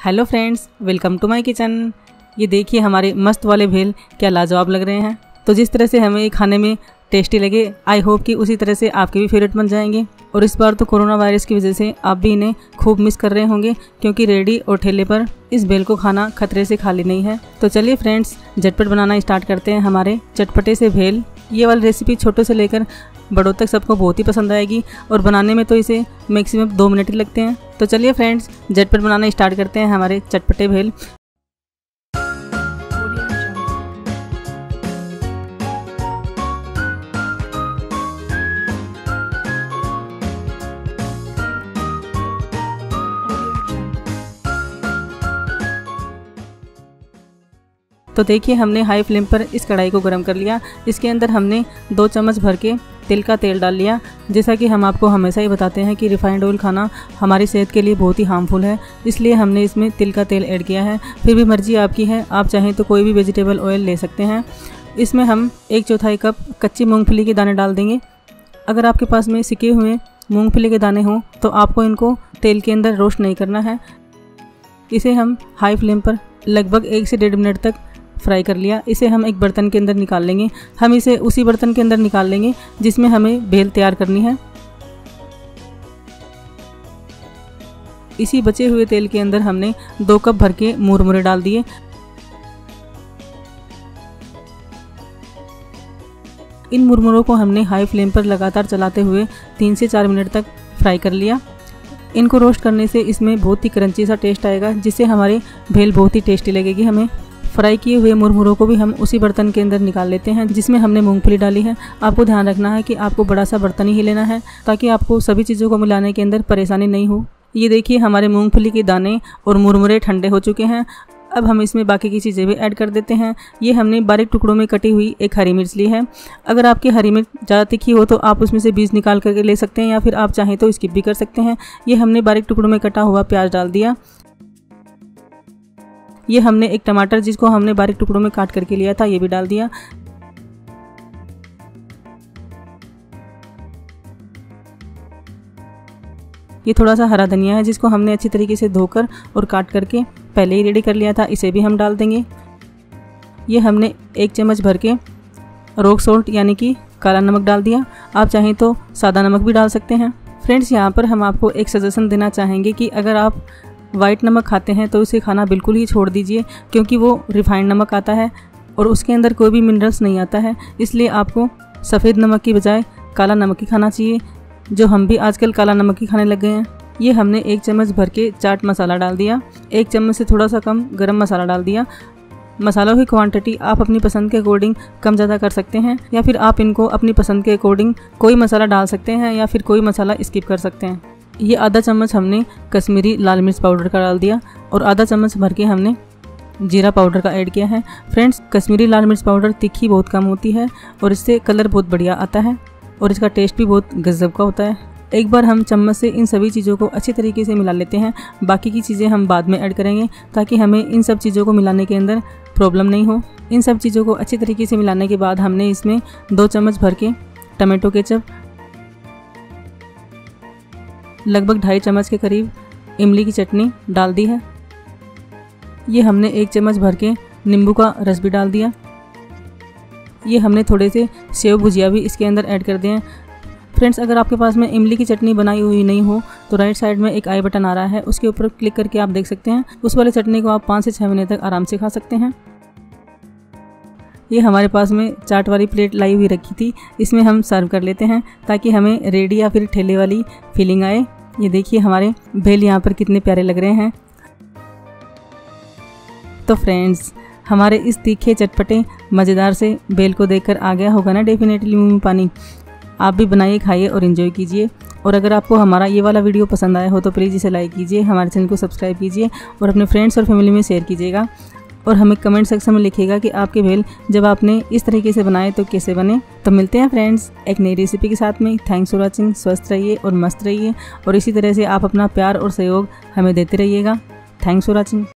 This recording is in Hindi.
Hello friends, welcome to my kitchen. ये देखिए हमारे मस्त वाले भेल, क्या लाजवाब लग रहे हैं। तो जिस तरह से हमें ये खाने में टेस्टी लगे आई होप कि उसी तरह से आपके भी फेवरेट बन जाएँगे। और इस बार तो कोरोना वायरस की वजह से आप भी इन्हें खूब मिस कर रहे होंगे, क्योंकि रेडी और ठेले पर इस भेल को खाना खतरे से खाली नहीं है। तो चलिए फ्रेंड्स, झटपट बनाना स्टार्ट करते हैं हमारे चटपटे से भेल। ये वाली रेसिपी छोटों से लेकर बड़ों तक सबको बहुत ही पसंद आएगी और बनाने में तो इसे मैक्सिमम दो मिनट ही लगते हैं। तो चलिए फ्रेंड्स झटपट बनाना स्टार्ट करते हैं हमारे चटपटे भेल। तो देखिए, हमने हाई फ्लेम पर इस कढ़ाई को गर्म कर लिया। इसके अंदर हमने दो चम्मच भर के तिल का तेल डाल लिया। जैसा कि हम आपको हमेशा ही बताते हैं कि रिफाइंड ऑयल खाना हमारी सेहत के लिए बहुत ही हार्मफुल है। इसलिए हमने इसमें तिल का तेल ऐड किया है। फिर भी मर्ज़ी आपकी है। आप चाहें तो कोई भी वेजिटेबल ऑयल ले सकते हैं। इसमें हम एक चौथाई कप कच्ची मूँगफली के दाने डाल देंगे। अगर आपके पास में सिके हुए मूँगफली के दाने हों तो आपको इनको तेल के अंदर रोस्ट नहीं करना है। इसे हम हाई फ्लेम पर लगभग एक से डेढ़ मिनट तक फ्राई कर लिया। इसे हम एक बर्तन के अंदर निकाल लेंगे। हम इसे उसी बर्तन के अंदर निकाल लेंगे, जिसमें हमें भेल तैयार करनी है। इसी बचे हुए तेल के अंदर हमने दो कप भर के मुरमुरे डाल दिए। इन मुरमुरों को हमने हाई फ्लेम पर लगातार चलाते हुए तीन से चार मिनट तक फ्राई कर लिया। इनको रोस्ट करने से इसमें बहुत ही क्रंची सा टेस्ट आएगा, जिससे हमारे भेल बहुत ही टेस्टी लगेगी हमें। फ्राई किए हुए मुरमुरों को भी हम उसी बर्तन के अंदर निकाल लेते हैं, जिसमें हमने मूंगफली डाली है। आपको ध्यान रखना है कि आपको बड़ा सा बर्तन ही लेना है, ताकि आपको सभी चीज़ों को मिलाने के अंदर परेशानी नहीं हो। ये देखिए, हमारे मूंगफली के दाने और मुरमुरे ठंडे हो चुके हैं। अब हम इसमें बाकी की चीज़ें भी ऐड कर देते हैं। ये हमने बारीक टुकड़ों में कटी हुई एक हरी मिर्च ली है। अगर आपकी हरी मिर्च ज़्यादा तीखी हो तो आप उसमें से बीज निकाल करके ले सकते हैं, या फिर आप चाहें तो स्किप भी कर सकते हैं। ये हमने बारीक टुकड़ों में कटा हुआ प्याज डाल दिया। ये हमने एक टमाटर जिसको हमने बारीक टुकड़ों में काट करके लिया था, ये भी डाल दिया। ये थोड़ा सा हरा धनिया है जिसको हमने अच्छी तरीके से धोकर और काट करके पहले ही रेडी कर लिया था, इसे भी हम डाल देंगे। ये हमने एक चम्मच भर के रोक सोल्ट यानी कि काला नमक डाल दिया। आप चाहें तो सादा नमक भी डाल सकते हैं। फ्रेंड्स, यहाँ पर हम आपको एक सजेशन देना चाहेंगे कि अगर आप वाइट नमक खाते हैं तो उसे खाना बिल्कुल ही छोड़ दीजिए, क्योंकि वो रिफाइंड नमक आता है और उसके अंदर कोई भी मिनरल्स नहीं आता है। इसलिए आपको सफ़ेद नमक की बजाय काला नमक ही खाना चाहिए, जो हम भी आजकल काला नमक ही खाने लग गए हैं। ये हमने एक चम्मच भर के चाट मसाला डाल दिया, एक चम्मच से थोड़ा सा कम गरम मसाला डाल दिया। मसालों की क्वांटिटी आप अपनी पसंद के अकॉर्डिंग कम ज़्यादा कर सकते हैं, या फिर आप इनको अपनी पसंद के अकॉर्डिंग कोई मसाला डाल सकते हैं, या फिर कोई मसाला स्किप कर सकते हैं। ये आधा चम्मच हमने कश्मीरी लाल मिर्च पाउडर का डाल दिया और आधा चम्मच भर के हमने जीरा पाउडर का ऐड किया है। फ्रेंड्स, कश्मीरी लाल मिर्च पाउडर तीखी बहुत कम होती है और इससे कलर बहुत बढ़िया आता है और इसका टेस्ट भी बहुत गजब का होता है। एक बार हम चम्मच से इन सभी चीज़ों को अच्छी तरीके से मिला लेते हैं। बाकी की चीज़ें हम बाद में ऐड करेंगे ताकि हमें इन सब चीज़ों को मिलाने के अंदर प्रॉब्लम नहीं हो। इन सब चीज़ों को अच्छी तरीके से मिलाने के बाद हमने इसमें दो चम्मच भर के टमाटो केचप लगभग ढाई चम्मच के करीब इमली की चटनी डाल दी है। ये हमने एक चम्मच भर के नींबू का रस भी डाल दिया। ये हमने थोड़े से सेव भुजिया भी इसके अंदर ऐड कर दिए हैं। फ्रेंड्स, अगर आपके पास में इमली की चटनी बनाई हुई नहीं हो तो राइट साइड में एक आई बटन आ रहा है, उसके ऊपर क्लिक करके आप देख सकते हैं। उस वाले चटनी को आप पाँच से छः महीने तक आराम से खा सकते हैं। ये हमारे पास में चाट वाली प्लेट लाई हुई रखी थी। इसमें हम सर्व कर लेते हैं ताकि हमें रेडी या फिर ठेले वाली फीलिंग आए। ये देखिए हमारे भेल यहाँ पर कितने प्यारे लग रहे हैं। तो फ्रेंड्स हमारे इस तीखे चटपटे मज़ेदार से बेल को देखकर आ गया होगा ना डेफिनेटली मुँह में पानी। आप भी बनाइए, खाइए और इन्जॉय कीजिए। और अगर आपको हमारा ये वाला वीडियो पसंद आया हो तो प्लीज़ इसे लाइक कीजिए, हमारे चैनल को सब्सक्राइब कीजिए और अपने फ्रेंड्स और फैमिली में शेयर कीजिएगा। और हमें कमेंट सेक्शन में लिखिएगा कि आपके भेल जब आपने इस तरीके से बनाए तो कैसे बने। तो मिलते हैं फ्रेंड्स एक नई रेसिपी के साथ में। थैंक्स फॉर वॉचिंग स्वस्थ रहिए और मस्त रहिए। और इसी तरह से आप अपना प्यार और सहयोग हमें देते रहिएगा। Thanks for watching